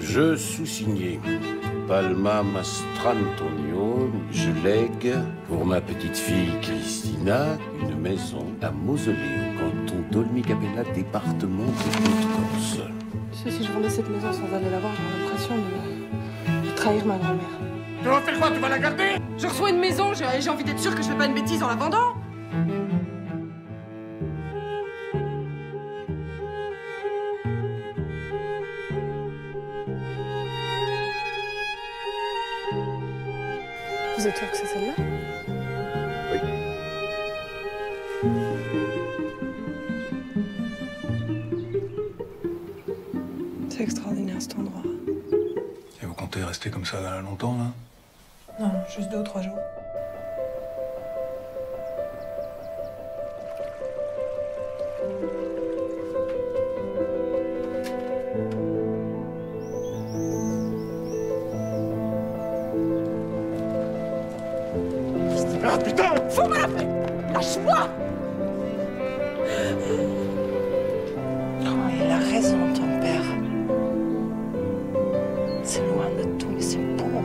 Je sous-signé Palma Mastrantonio, je lègue pour ma petite fille Christina une maison à Mausolée, canton d'Olmicabella, département de Haute-Corse. Tu sais, si je vendais cette maison sans aller la voir, j'aurais l'impression de... de trahir ma grand-mère. Tu vas faire quoi? Tu vas la garder? Je reçois une maison, j'ai j'ai envie d'être sûre que je fais pas une bêtise en la vendant. Vous êtes sûr que c'est celle-là? C'est extraordinaire cet endroit. Et vous comptez rester comme ça longtemps, là? Non, juste deux ou trois jours. Ah putain Fous moi la paix Lâche-moi oh, Non, il a raison, ton père. C'est loin de tout, mais c'est beau.